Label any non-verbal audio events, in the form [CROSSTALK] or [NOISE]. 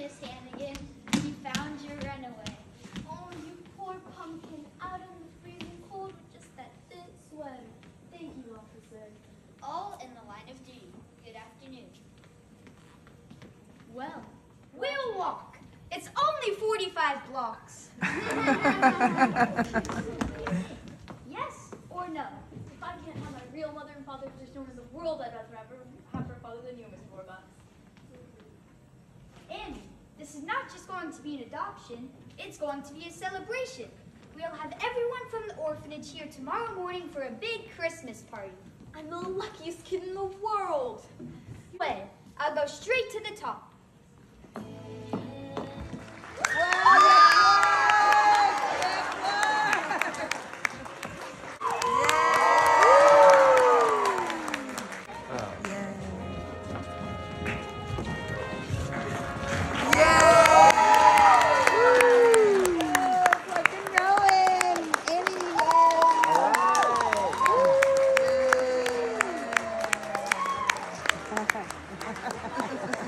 Miss Hannigan. We found your runaway. Oh, you poor pumpkin, out in the freezing cold with just that thin sweater. Thank you, officer. All in the line of duty. Good afternoon. Well, we'll walk. It's only 45 blocks. [LAUGHS] Yes or no? If I can't have my real mother and father just known as the world, I'd rather have her, father than you, Miss Warbucks. Annie, this is not just going to be an adoption, it's going to be a celebration. We'll have everyone from the orphanage here tomorrow morning for a big Christmas party. I'm the luckiest kid in the world. Well, I'll go straight to the top. さい。